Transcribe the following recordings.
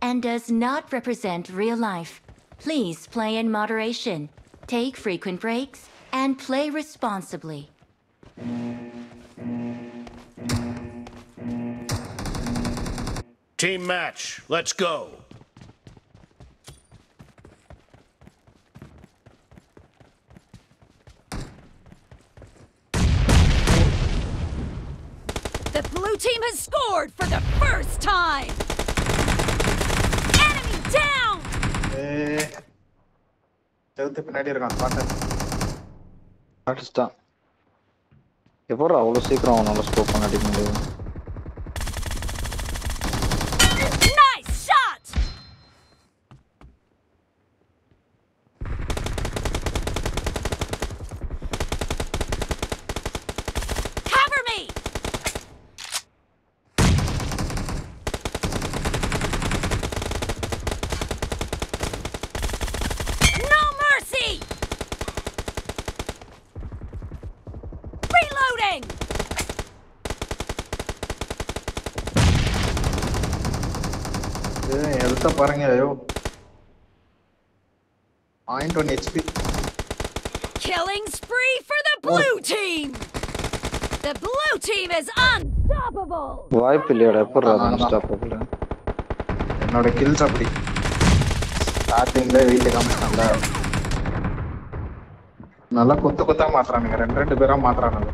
and does not represent real life. Please play in moderation, take frequent breaks, and play responsibly. Team match, let's go. The blue team has scored for the first time! Down! ஏய், செவுத்து பின்னாடி இருக்கான் பார்த்தேன் அடிச்சிட்டான் எப்போ அவ்வளோ சீக்கிரம் அவனால scope பண்ண அடிக்க முடியும் பாருங்க ஐயோ point one HP Killing spree for the blue team! The blue team is unstoppable! வாய்ப்பு இல்லையாடா எப்போ அதான், அதான். அன்ஸ்டாப்பபிள் என்னோட கில்ஸ் அப்படி. ஸ்டார்டிங்ல வீட்டு காமிச்சான்ல நல்லா கொத்து கொத்தா மாத்துறானுங்க. ரெண்டு ரெண்டு பேரா மாத்துறானுங்க.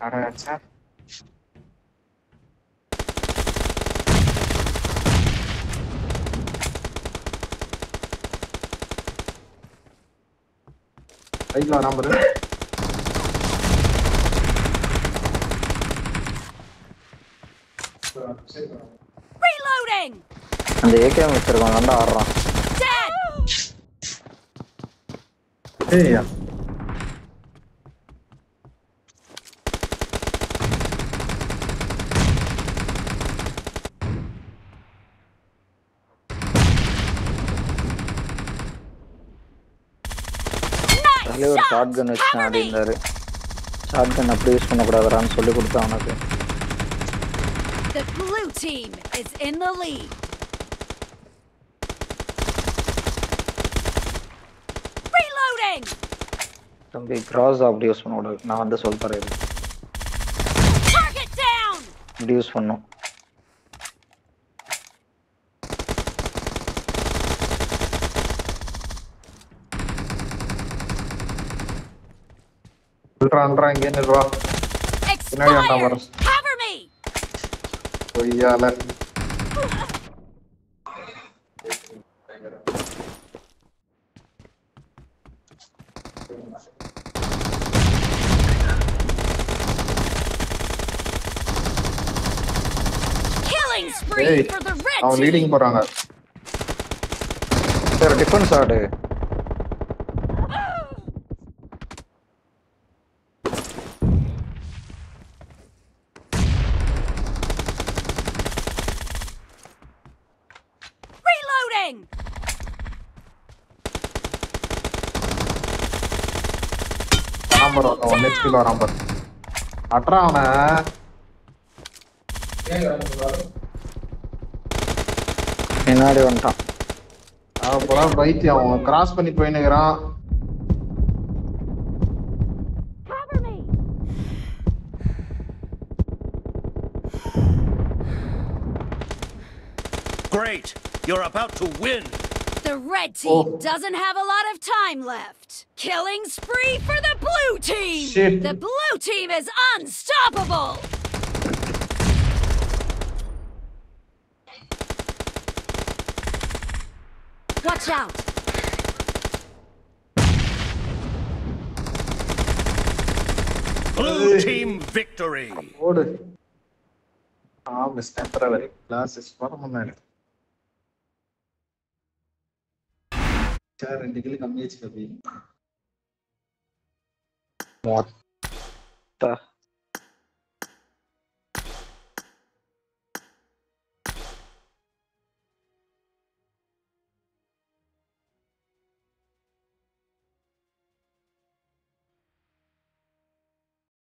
அட, ச்சே. ரைட்ல வராம பாரு Reloading! அந்த ஏகேஎம் வச்சிருக்கான் நல்லா ஆடுறான் Dead! ஏய் அதுலேயே ஒரு ஷார்ட் கன் வச்சு Cover ஆடி me! இருந்தாரு ஷார்ட் கன் அப்படி யூஸ் பண்ணக்கூடாதுறான்னு சொல்லி கொடுத்தான் அவனுக்கு The blue team is in the lead. Reloading! தம்பி கிராஸ் அப்படி யூஸ் பண்ணக்கூடாது நான் வந்து சொல்றேன் இது. Target down! இப்படி யூஸ் பண்ணும் சொல்றான்றா இங்கே நிறுவா பின்னாடி வந்தான் Expired! பாரு Cover me! பொய்யால Killing spree ஏய் for the red அவன் லீடிங் team! போறாங்க சார் டிஃபென்ஸ் ஆடு Moving! Rampart one ஹெச்பில ராம்பர் அட்ரா அவன. முன்னாடி வந்துட்டான். அவன் பைத்தி அவன் கிராஸ் பண்ணி போயினுக்கிறான். Great! You're about to win! The red team oh. doesn't have a lot of time left. Killing spree for the blue team! Shit. The blue team is unstoppable! Watch out! Blue team victory! Ah, Arm is temporary, glass is moment. Sir ரெண்டு kilo கம்மியாச்சு கபி மொத்த